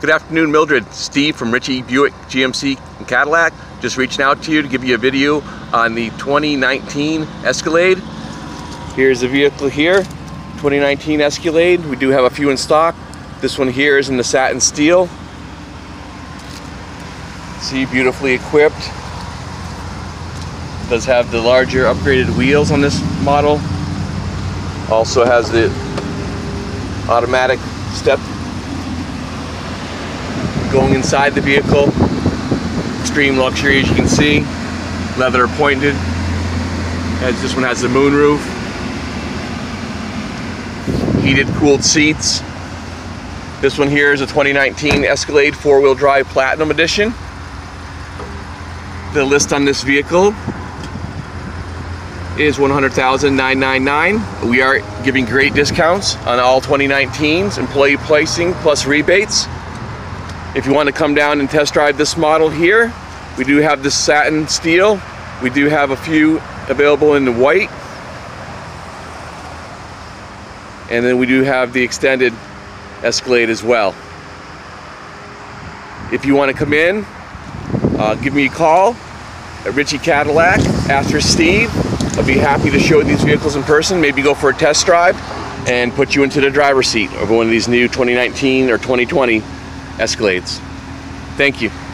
Good afternoon, Mildred. Steve from Ritchey Buick GMC and Cadillac. Just reaching out to you to give you a video on the 2019 Escalade. Here's the vehicle here, 2019 Escalade. We do have a few in stock. This one here is in the satin steel. See, beautifully equipped. Does have the larger upgraded wheels on this model. Also has the automatic step going inside the vehicle. Extreme luxury as you can see. Leather appointed. As this one has the moonroof. Heated cooled seats. This one here is a 2019 Escalade four-wheel drive Platinum Edition. The list on this vehicle is 100,999. We are giving great discounts on all 2019s, employee pricing plus rebates. If you want to come down and test drive this model here, we do have this satin steel. We do have a few available in the white. And then we do have the extended Escalade as well. If you want to come in, uh, give me a call at Ritchey Cadillac. Ask for Steve. I'll be happy to show these vehicles in person, maybe go for a test drive and put you into the driver's seat of one of these new 2019 or 2020 Escalades. Thank you.